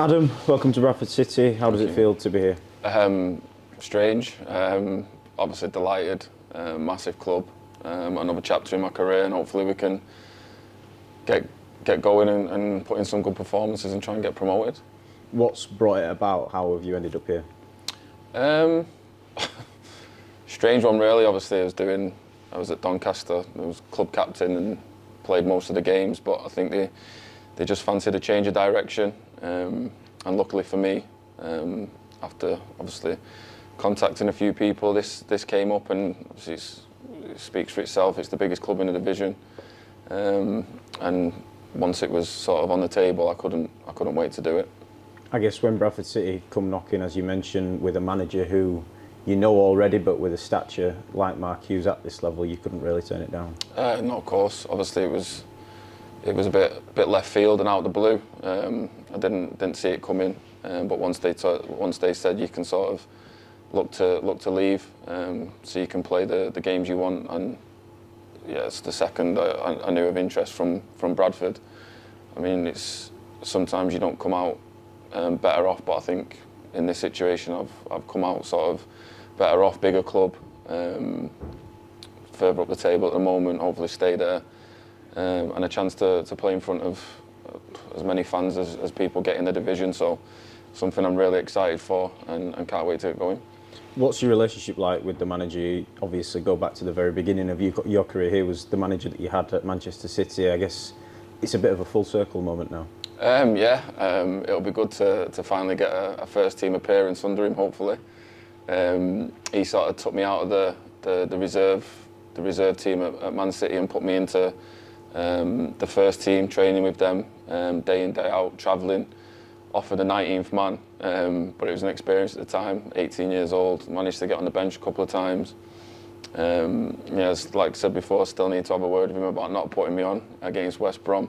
Adam, welcome to Bradford City. How does it feel to be here? Um, strange. Um, obviously delighted. Uh, massive club. Um, another chapter in my career, and hopefully we can get get going and, and put in some good performances and try and get promoted. What's brought it about? How have you ended up here? Um, strange one, really. Obviously, I was doing. I was at Doncaster. I was club captain and played most of the games, but I think they they just fancied a change of direction. Um, and luckily for me, um, after obviously contacting a few people, this this came up, and obviously it speaks for itself. It's the biggest club in the division, um, and once it was sort of on the table, I couldn't I couldn't wait to do it. I guess when Bradford City come knocking, as you mentioned, with a manager who you know already, but with a stature like Mark Hughes at this level, you couldn't really turn it down. Uh, no, of course. Obviously, it was it was a bit bit left field and out of the blue. Um, I didn't didn't see it coming, um, but once they once they said you can sort of look to look to leave, um, so you can play the, the games you want, and yeah, it's the second I, I knew of interest from from Bradford. I mean, it's sometimes you don't come out um, better off, but I think in this situation I've I've come out sort of better off, bigger club, um, further up the table at the moment. Hopefully, stay there um, and a chance to, to play in front of as many fans as, as people get in the division. So something I'm really excited for and, and can't wait to get going. What's your relationship like with the manager? You obviously, go back to the very beginning of your, career. He was the manager that you had at Manchester City. I guess it's a bit of a full circle moment now. Um, yeah, um, it'll be good to, to finally get a, a first team appearance under him. Hopefully, um, he sort of took me out of the, the, the reserve the reserve team at, at Man City and put me into um, the first team, training with them um, day in, day out, travelling, offered the 19th man. Um, but it was an experience at the time, 18 years old, managed to get on the bench a couple of times. Um, yeah, like I said before, still need to have a word with him about not putting me on against West Brom.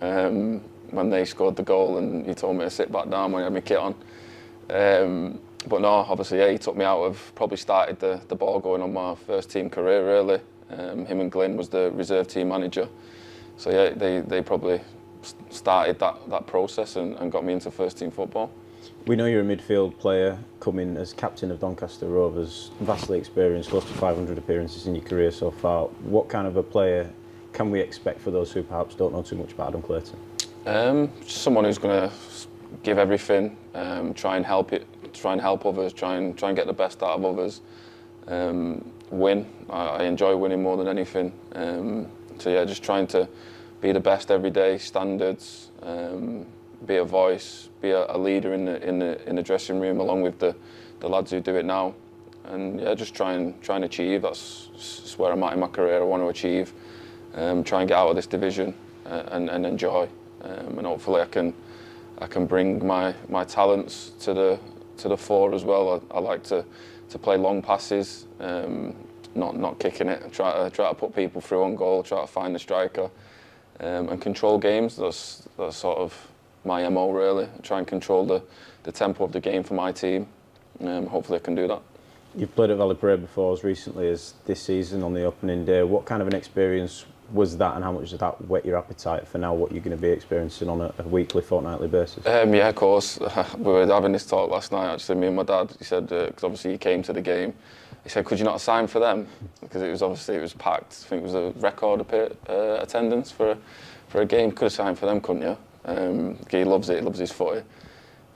Um, when they scored the goal and he told me to sit back down when he had my kit on. Um, but no, obviously, yeah, he took me out of, probably started the, the ball going on my first team career, really. Um, him and Glyn was the reserve team manager. So yeah, they, they probably started that, that process and, and got me into first team football. We know you're a midfield player coming as captain of Doncaster Rovers, vastly experienced, close to 500 appearances in your career so far. What kind of a player can we expect for those who perhaps don't know too much about Adam Clayton? Um, someone who's going to give everything, um, try and help it, try and help others, try and try and get the best out of others. Um, win. I, enjoy winning more than anything. Um, so yeah, just trying to be the best every day, standards, um, be a voice, be a, a, leader in the in the in the dressing room along with the the lads who do it now, and yeah, just try and try and achieve. That's, that's where I'm at in my career. I want to achieve, um, try and get out of this division uh, and and enjoy, um, and hopefully I can I can bring my my talents to the to the fore as well. I, I like to to play long passes, um, not not kicking it. Try to try to put people through on goal. Try to find the striker, um, and control games. That's that's sort of my mo really. Try and control the the tempo of the game for my team. Um, hopefully, I can do that. You've played at Valley Parade before as recently as this season on the opening day. What kind of an experience was that, and how much does that whet your appetite for now? What you're going to be experiencing on a, a weekly, fortnightly basis? Um, yeah, of course. we were having this talk last night. Actually, me and my dad. He said because uh, obviously he came to the game. He said, "Could you not sign for them?" Because it was obviously it was packed. I think it was a record uh, attendance for a, for a game. Could have signed for them, couldn't you? Um, he loves it. He loves his footy.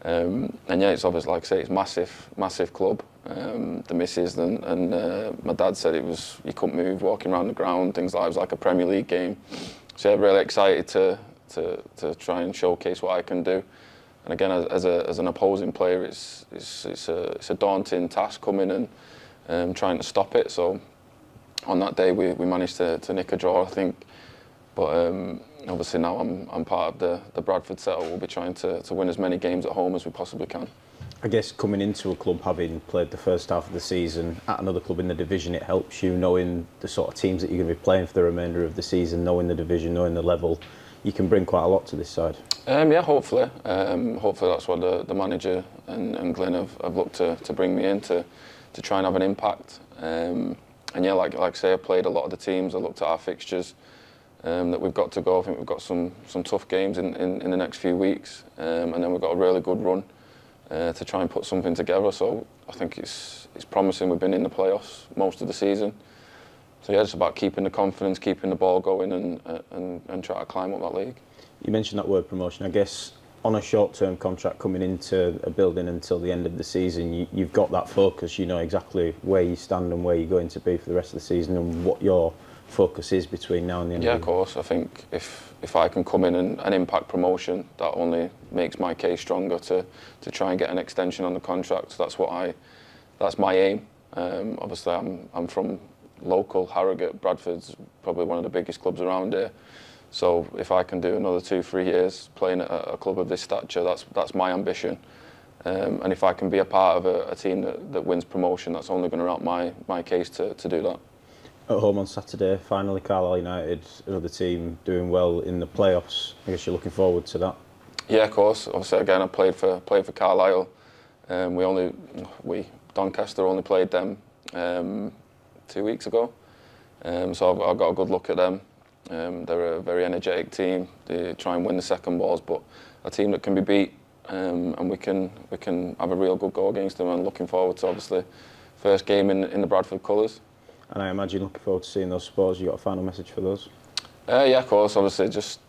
Um, and yeah, it's obviously like I say, it's massive, massive club. Um, the missus and, and uh, my dad said it was you couldn't move walking around the ground, things like it was like a Premier League game. So yeah, really excited to, to, to try and showcase what I can do. And again, as, as, a, as an opposing player, it's, it's, it's, a, it's a daunting task coming and um, trying to stop it. So on that day, we, we managed to, to nick a draw, I think. But um, obviously now I'm, I'm part of the, the Bradford setup. We'll be trying to, to win as many games at home as we possibly can. I guess coming into a club having played the first half of the season at another club in the division, it helps you knowing the sort of teams that you're going to be playing for the remainder of the season, knowing the division, knowing the level. You can bring quite a lot to this side. Um, yeah, hopefully. Um, hopefully that's what the, the manager and, and Glyn have, have looked to, to bring me in to, to try and have an impact. Um, and yeah, like, like I say, I played a lot of the teams. I looked at our fixtures. um, that we've got to go. I think we've got some some tough games in, in, in the next few weeks, um, and then we've got a really good run uh, to try and put something together. So I think it's it's promising. We've been in the playoffs most of the season. So yeah, it's about keeping the confidence, keeping the ball going, and uh, and and try to climb up that league. You mentioned that word promotion. I guess on a short-term contract coming into a building until the end of the season, you, you've got that focus. You know exactly where you stand and where you're going to be for the rest of the season and what your focus is between now and the end. Yeah, of of course. I think if if I can come in and, and impact promotion, that only makes my case stronger to to try and get an extension on the contract. So that's what I, that's my aim. Um, obviously, I'm I'm from local Harrogate. Bradford's probably one of the biggest clubs around here. So if I can do another two, three years playing at a, club of this stature, that's that's my ambition. Um, and if I can be a part of a, a team that, that wins promotion, that's only going to help my, my case to, to do that. At home on Saturday, finally Carlisle United, another team doing well in the playoffs. I guess you're looking forward to that. Yeah, of course. Obviously, again, I played for played for Carlisle. Um, we only we Doncaster only played them um, two weeks ago, um, so I've, I've got a good look at them. Um, they're a very energetic team. They try and win the second balls, but a team that can be beat, um, and we can we can have a real good go against them. And looking forward to obviously first game in in the Bradford colours. And I imagine looking forward to seeing those supporters. You got a final message for those? Uh, yeah, of course. Obviously, just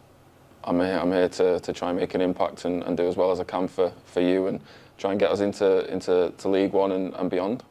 I'm here. I'm here to, to try and make an impact and, and do as well as I can for, for you and try and get us into into to League One and, and beyond.